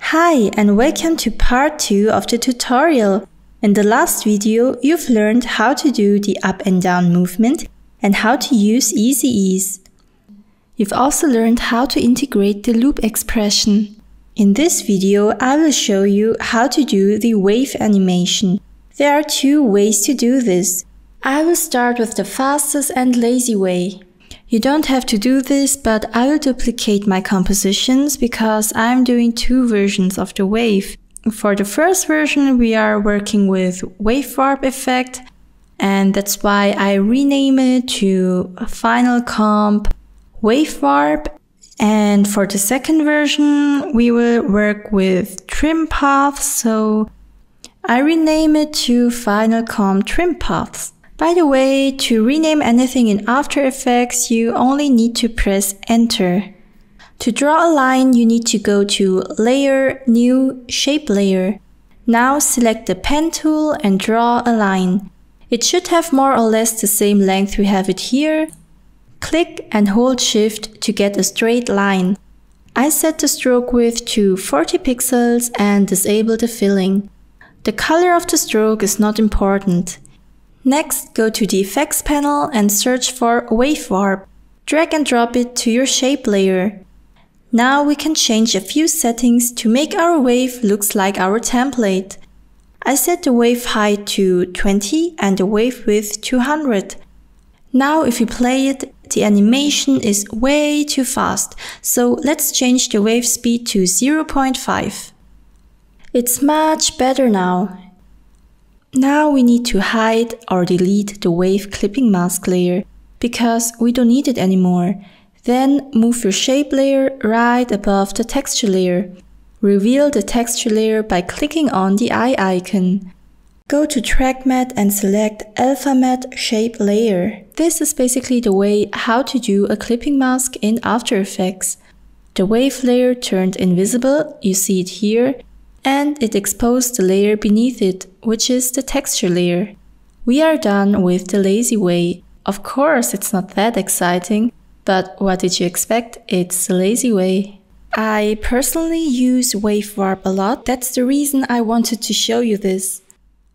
Hi and welcome to part 2 of the tutorial. In the last video, you've learned how to do the up and down movement and how to use Easy Ease. You've also learned how to integrate the loop expression. In this video, I will show you how to do the wave animation. There are two ways to do this. I will start with the fastest and lazy way. You don't have to do this, but I will duplicate my compositions because I'm doing two versions of the wave. For the first version, we are working with wave warp effect, and that's why I rename it to Final Comp Wave Warp. And for the second version, we will work with trim paths, so I rename it to Final Comp Trim Paths. By the way, to rename anything in After Effects, you only need to press Enter. To draw a line, you need to go to Layer, New, Shape Layer. Now select the pen tool and draw a line. It should have more or less the same length we have it here. Click and hold Shift to get a straight line. I set the stroke width to 40 pixels and disable the filling. The color of the stroke is not important. Next, go to the Effects panel and search for Wave Warp. Drag and drop it to your shape layer. Now we can change a few settings to make our wave looks like our template. I set the wave height to 20 and the wave width 200. Now if you play it, the animation is way too fast, so let's change the wave speed to 0.5. It's much better now. Now we need to hide or delete the wave clipping mask layer because we don't need it anymore. Then move your shape layer right above the texture layer. Reveal the texture layer by clicking on the eye icon. Go to Track Matte and select Alpha Matte Shape Layer. This is basically the way how to do a clipping mask in After Effects. The wave layer turned invisible, you see it here, and it exposed the layer beneath it, which is the texture layer. We are done with the lazy way. Of course, it's not that exciting, but what did you expect? It's the lazy way. I personally use Wave Warp a lot. That's the reason I wanted to show you this.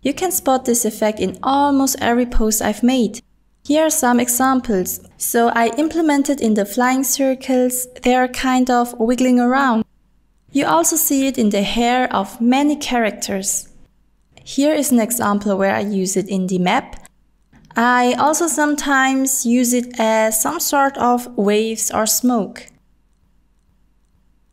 You can spot this effect in almost every post I've made. Here are some examples. So I implemented in the flying circles, they are kind of wiggling around. You also see it in the hair of many characters. Here is an example where I use it in the map. I also sometimes use it as some sort of waves or smoke.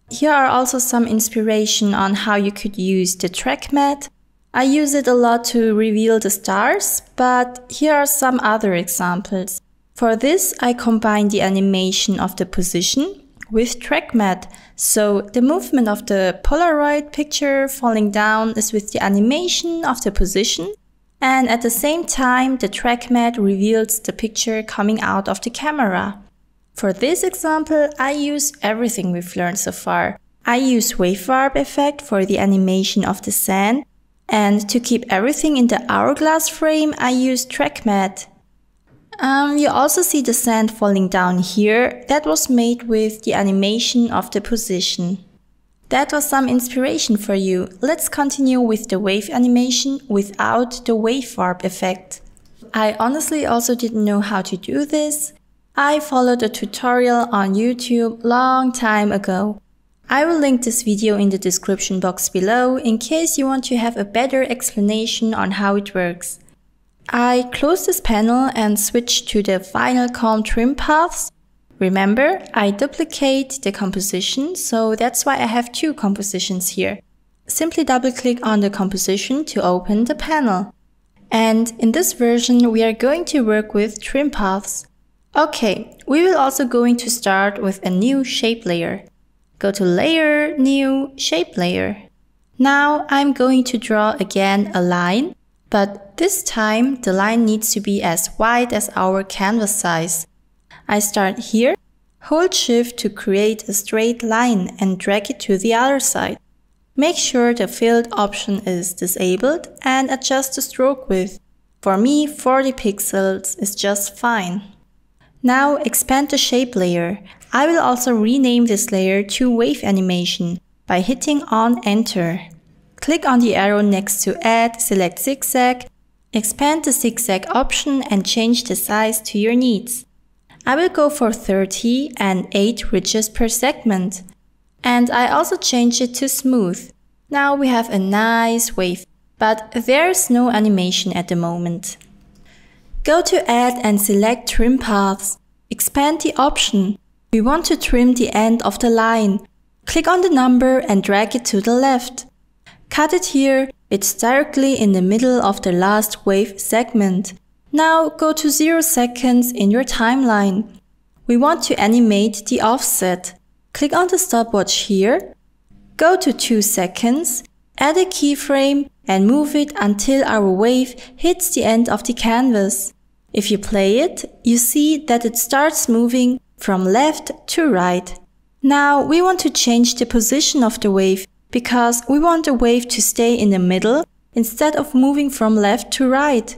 Here are also some inspiration on how you could use the track matte. I use it a lot to reveal the stars, but here are some other examples. For this, I combine the animation of the position with track matte. So the movement of the Polaroid picture falling down is with the animation of the position. And at the same time, the track matte reveals the picture coming out of the camera. For this example, I use everything we've learned so far. I use wave warp effect for the animation of the sand. And to keep everything in the hourglass frame, I use track matte. Um, you also see the sand falling down here. That was made with the animation of the position. That was some inspiration for you. Let's continue with the wave animation without the wave warp effect. I honestly also didn't know how to do this. I followed a tutorial on YouTube long time ago. I will link this video in the description box below in case you want to have a better explanation on how it works. I close this panel and switch to the Final Comp Trim Paths. Remember, I duplicate the composition, so that's why I have two compositions here. Simply double click on the composition to open the panel. And in this version, we are going to work with trim paths. Okay, we will also going to start with a new shape layer. Go to Layer, New, Shape Layer. Now I'm going to draw again a line but this time the line needs to be as wide as our canvas size. I start here, hold shift to create a straight line and drag it to the other side. Make sure the filled option is disabled and adjust the stroke width. For me, 40 pixels is just fine. Now expand the shape layer. I will also rename this layer to wave animation. by hitting on Enter. Click on the arrow next to Add, select Zigzag, expand the zigzag option and change the size to your needs. I will go for 30 and 8 ridges per segment. And I also change it to smooth. Now we have a nice wave, but there's no animation at the moment. Go to Add and select Trim Paths. Expand the option. We want to trim the end of the line. Click on the number and drag it to the left. Cut it here, it's directly in the middle of the last wave segment. Now go to 0 seconds in your timeline. We want to animate the offset. Click on the stopwatch here, go to 2 seconds, add a keyframe and move it until our wave hits the end of the canvas. If you play it, you see that it starts moving from left to right. Now we want to change the position of the wave because we want the wave to stay in the middle instead of moving from left to right.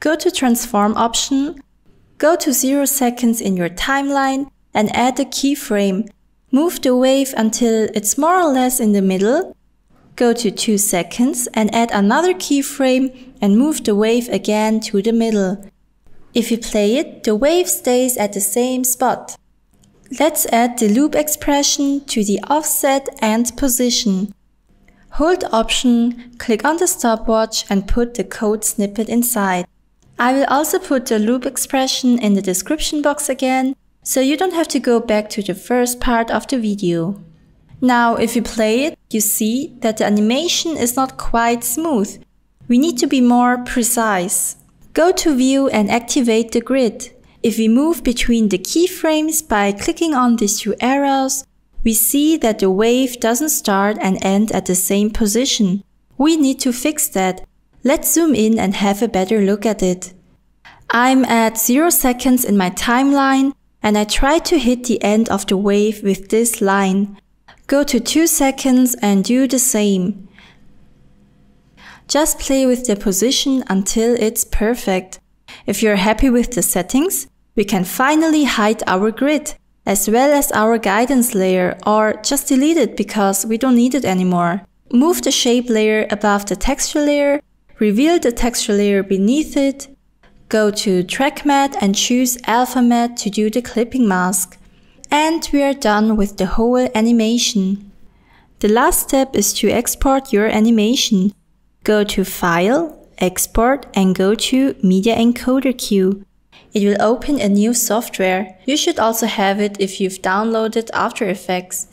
Go to transform option, go to 0 seconds in your timeline and add a keyframe. Move the wave until it's more or less in the middle. Go to 2 seconds and add another keyframe and move the wave again to the middle. If you play it, the wave stays at the same spot. Let's add the loop expression to the offset and position. Hold Option, click on the stopwatch and put the code snippet inside. I will also put the loop expression in the description box again, so you don't have to go back to the first part of the video. Now, if you play it, you see that the animation is not quite smooth. We need to be more precise. Go to View and activate the grid. If we move between the keyframes by clicking on these two arrows, we see that the wave doesn't start and end at the same position. We need to fix that. Let's zoom in and have a better look at it. I'm at 0 seconds in my timeline and I try to hit the end of the wave with this line. Go to 2 seconds and do the same. Just play with the position until it's perfect. If you're happy with the settings, we can finally hide our grid, as well as our guidance layer, or just delete it because we don't need it anymore. Move the shape layer above the texture layer, reveal the texture layer beneath it, go to Track Matte and choose Alpha Matte to do the clipping mask. And we are done with the whole animation. The last step is to export your animation. Go to File, Export and go to Media Encoder Queue. It will open a new software. You should also have it if you've downloaded After Effects.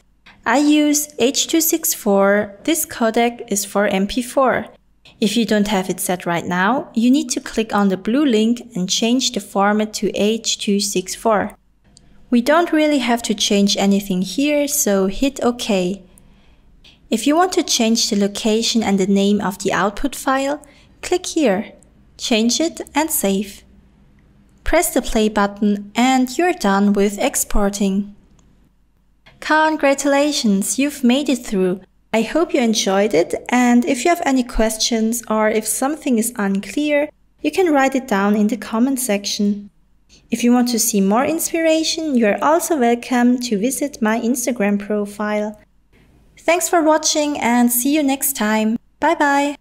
I use H.264. This codec is for MP4. If you don't have it set right now, you need to click on the blue link and change the format to H.264. We don't really have to change anything here, so hit OK. If you want to change the location and the name of the output file, click here, change it and save. Press the play button and you're done with exporting. Congratulations, you've made it through. I hope you enjoyed it and if you have any questions or if something is unclear, you can write it down in the comment section. If you want to see more inspiration, you are also welcome to visit my Instagram profile. Thanks for watching and see you next time. Bye bye.